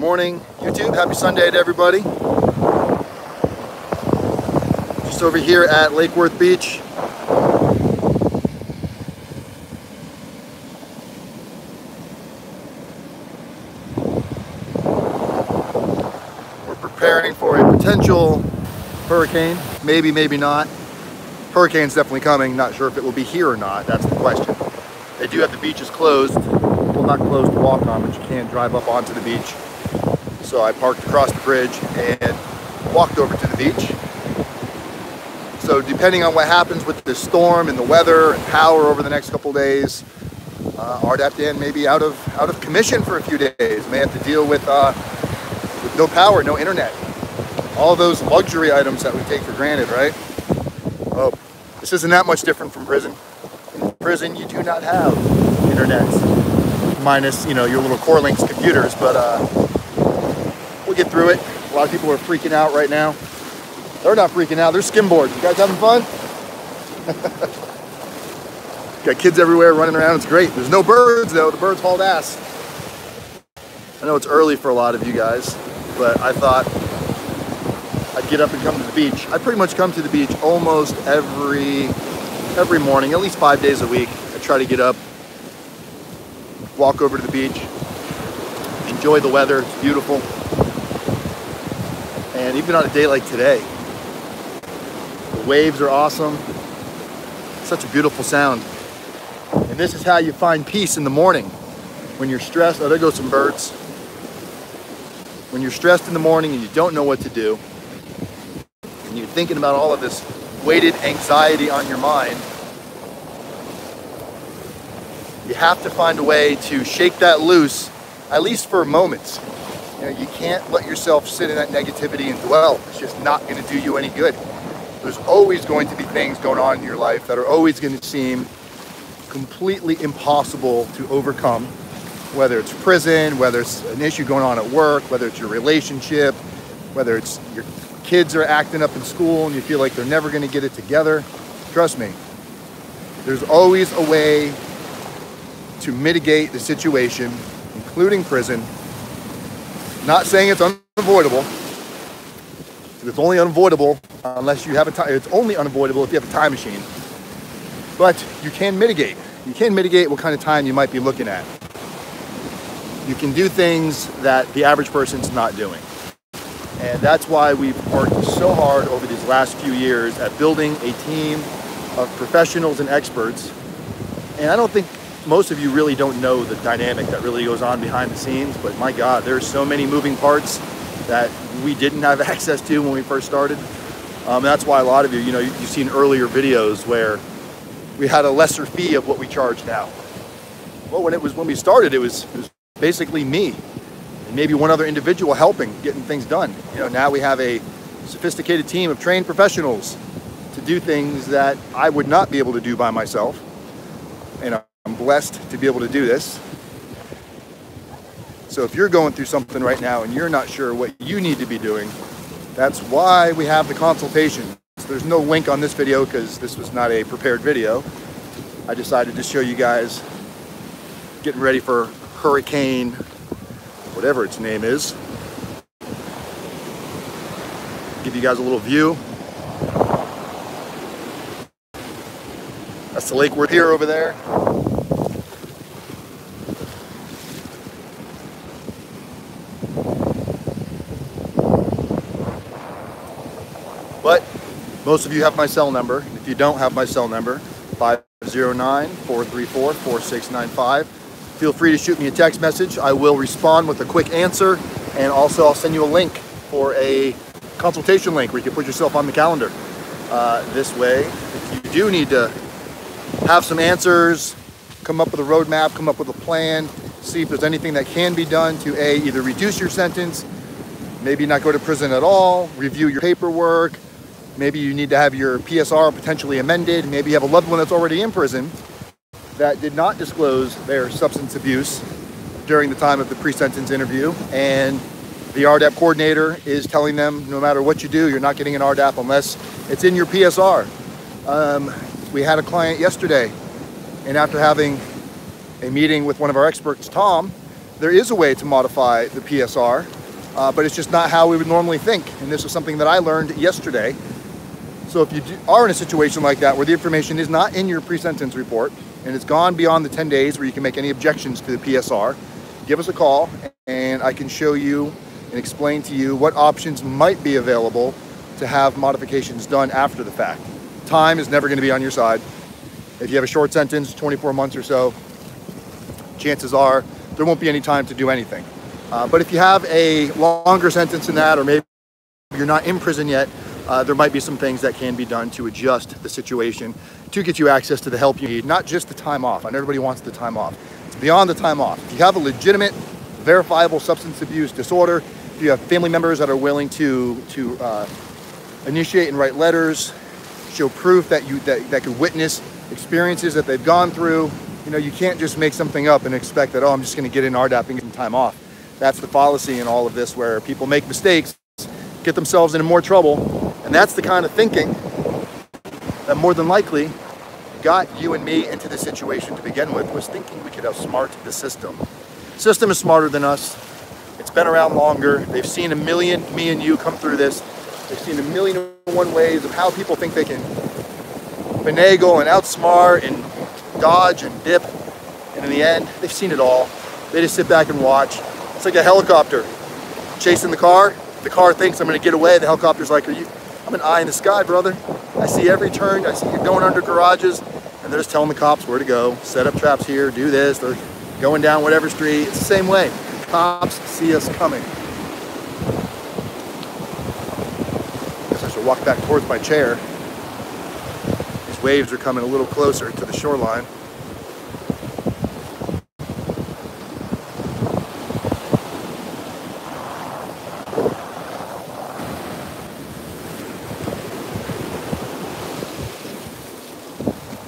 Morning, YouTube. Happy Sunday to everybody. Just over here at Lake Worth Beach. We're preparing for a potential hurricane. Maybe, maybe not. Hurricane's definitely coming. Not sure if it will be here or not. That's the question. They do have the beaches closed. Well, not closed to walk on, but you can't drive up onto the beach. So I parked across the bridge and walked over to the beach. So depending on what happens with the storm and the weather and power over the next couple days, uh, RDAP Dan may be out of out of commission for a few days. May have to deal with uh, with no power, no internet, all those luxury items that we take for granted, right? Oh, this isn't that much different from prison. In prison, you do not have internet, minus you know your little CorrLinks computers, but uh, we'll get through it. A lot of people are freaking out right now. They're not freaking out. They're skimboard. You guys having fun? Got kids everywhere running around. It's great. There's no birds though. The birds hauled ass. I know it's early for a lot of you guys, but I thought I'd get up and come to the beach. I pretty much come to the beach almost every every morning, at least five days a week. I try to get up, walk over to the beach, enjoy the weather. It's beautiful. And even on a day like today, the waves are awesome. Such a beautiful sound. And this is how you find peace in the morning. When you're stressed, oh, there go some birds. When you're stressed in the morning and you don't know what to do, and you're thinking about all of this weighted anxiety on your mind, you have to find a way to shake that loose, at least for moments. You, know, you can't let yourself sit in that negativity and dwell. It's just not going to do you any good. There's always going to be things going on in your life that are always going to seem completely impossible to overcome. Whether it's prison, whether it's an issue going on at work, whether it's your relationship, whether it's your kids are acting up in school and you feel like they're never going to get it together. Trust me, there's always a way to mitigate the situation, including prison. Not saying it's unavoidable. It's only unavoidable unless you have a time. It's only unavoidable if you have a time machine. But you can mitigate. You can mitigate what kind of time you might be looking at. You can do things that the average person's not doing. And that's why we've worked so hard over these last few years at building a team of professionals and experts. And I don't think most of you really don't know the dynamic that really goes on behind the scenes, but my God, there's so many moving parts that we didn't have access to when we first started. Um, that's why a lot of you, you know, you've seen earlier videos where we had a lesser fee of what we charge now. Well, when it was when we started, it was, it was basically me and maybe one other individual helping getting things done. You know, now we have a sophisticated team of trained professionals to do things that I would not be able to do by myself. I'm blessed to be able to do this. So if you're going through something right now and you're not sure what you need to be doing, that's why we have the consultation. There's no link on this video because this was not a prepared video. I decided to show you guys getting ready for Hurricane, whatever its name is. Give you guys a little view. That's the Lake Worth here over there. But most of you have my cell number. If you don't have my cell number, 509-434-4695. Feel free to shoot me a text message. I will respond with a quick answer and also I'll send you a link for a consultation link where you can put yourself on the calendar. Uh, this way, if you do need to have some answers, come up with a roadmap, come up with a plan, see if there's anything that can be done to A, either reduce your sentence, maybe not go to prison at all, review your paperwork, Maybe you need to have your PSR potentially amended. Maybe you have a loved one that's already in prison that did not disclose their substance abuse during the time of the pre-sentence interview. And the RDAP coordinator is telling them no matter what you do, you're not getting an RDAP unless it's in your PSR. Um, we had a client yesterday, and after having a meeting with one of our experts, Tom, there is a way to modify the PSR, uh, but it's just not how we would normally think. And this is something that I learned yesterday. So if you do, are in a situation like that where the information is not in your pre-sentence report and it's gone beyond the 10 days where you can make any objections to the PSR, give us a call and I can show you and explain to you what options might be available to have modifications done after the fact. Time is never going to be on your side. If you have a short sentence, 24 months or so, chances are there won't be any time to do anything. Uh, but if you have a longer sentence than that, or maybe you're not in prison yet, uh, there might be some things that can be done to adjust the situation to get you access to the help you need, not just the time off. Know everybody wants the time off. It's beyond the time off. If you have a legitimate, verifiable substance abuse disorder, if you have family members that are willing to, to uh, initiate and write letters, show proof that you that, that could witness experiences that they've gone through, you know, you can't just make something up and expect that, oh, I'm just going to get in RDAP and get some time off. That's the fallacy in all of this where people make mistakes, get themselves into more trouble, and that's the kind of thinking that more than likely got you and me into this situation to begin with, was thinking we could outsmart the system. The system is smarter than us. It's been around longer. They've seen a million, me and you, come through this. They've seen a million and one ways of how people think they can finagle and outsmart and dodge and dip. And in the end, they've seen it all. They just sit back and watch. It's like a helicopter chasing the car. The car thinks I'm gonna get away. The helicopter's like, are you, I'm an eye in the sky, brother. I see every turn. I see you going under garages. And they're just telling the cops where to go. Set up traps here, do this. They're going down whatever street. It's the same way. The cops see us coming. I guess I should walk back towards my chair These waves are coming a little closer to the shoreline.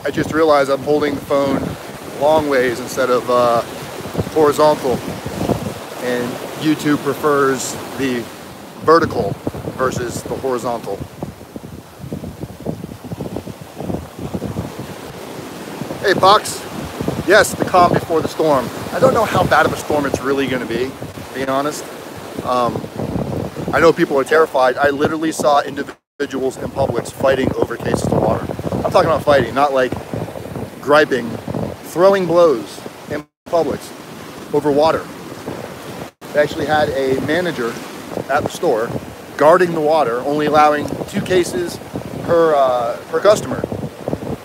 I just realized I'm holding the phone long ways instead of uh, horizontal and YouTube prefers the vertical versus the horizontal. Hey, Box. Yes, the calm before the storm. I don't know how bad of a storm it's really going to be, being honest. Um, I know people are terrified. I literally saw individuals in Publix fighting over cases of water. I'm talking about fighting, not like griping, throwing blows in Publix over water. They actually had a manager at the store guarding the water, only allowing two cases per, uh, per customer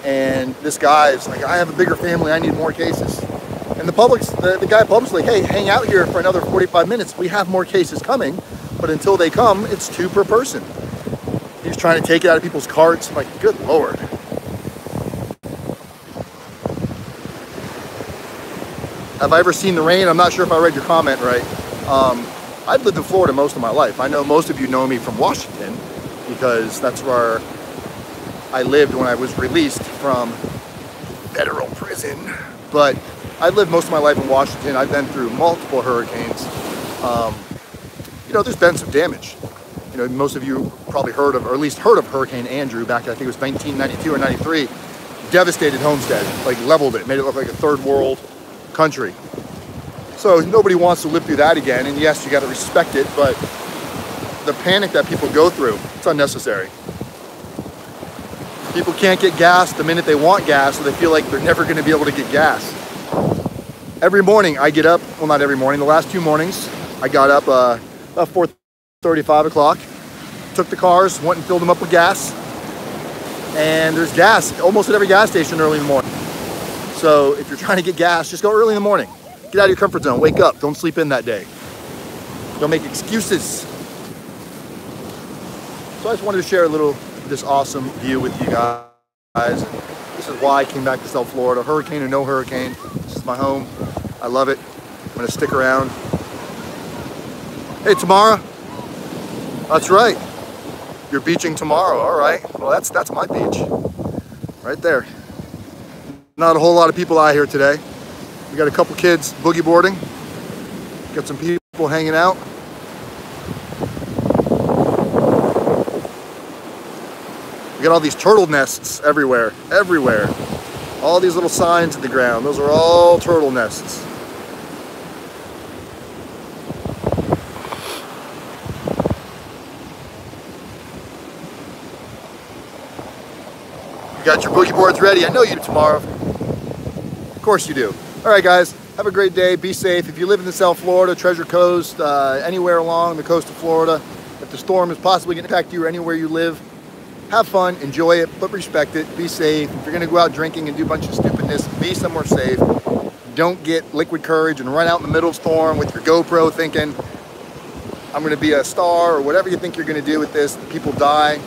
and this guy is like, I have a bigger family, I need more cases. And the Publix, the, the guy Publix like, hey, hang out here for another 45 minutes. We have more cases coming, but until they come, it's two per person. He's trying to take it out of people's carts. I'm like, good Lord. Have I ever seen the rain? I'm not sure if I read your comment right. Um, I've lived in Florida most of my life. I know most of you know me from Washington because that's where I lived when I was released from federal prison. But I've lived most of my life in Washington. I've been through multiple hurricanes. Um, you know, there's been some damage. You know, most of you probably heard of, or at least heard of Hurricane Andrew back, I think it was 1992 or 93. Devastated Homestead, like leveled it, made it look like a third world country. So nobody wants to live through that again. And yes, you got to respect it, but the panic that people go through, it's unnecessary. People can't get gas the minute they want gas, so they feel like they're never gonna be able to get gas. Every morning I get up, well not every morning, the last two mornings, I got up uh, about 4.30, 5 o'clock, took the cars, went and filled them up with gas, and there's gas almost at every gas station early in the morning. So if you're trying to get gas, just go early in the morning. Get out of your comfort zone, wake up, don't sleep in that day. Don't make excuses. So I just wanted to share a little this awesome view with you guys. This is why I came back to South Florida. Hurricane or no hurricane, this is my home. I love it. I'm gonna stick around. Hey, tomorrow. That's right. You're beaching tomorrow. All right. Well, that's that's my beach. Right there. Not a whole lot of people out here today. We got a couple kids boogie boarding. Got some people hanging out. We got all these turtle nests everywhere, everywhere. All these little signs in the ground, those are all turtle nests. Got your boogie boards ready. I know you do tomorrow. Of course you do. All right, guys, have a great day. Be safe. If you live in the South Florida, Treasure Coast, uh, anywhere along the coast of Florida, if the storm is possibly going to impact you or anywhere you live, have fun, enjoy it, but respect it. Be safe. If you're going to go out drinking and do a bunch of stupidness, be somewhere safe. Don't get liquid courage and run out in the middle of storm with your GoPro thinking, I'm going to be a star or whatever you think you're going to do with this. People die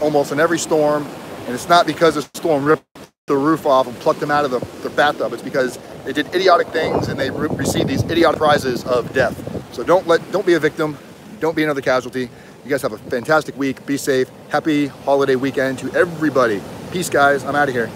almost in every storm, and it's not because the storm ripped the roof off and plucked them out of the, the bathtub. It's because they did idiotic things and they re received these idiotic prizes of death. So don't let, don't be a victim. Don't be another casualty. You guys have a fantastic week. Be safe. Happy holiday weekend to everybody. Peace, guys. I'm out of here.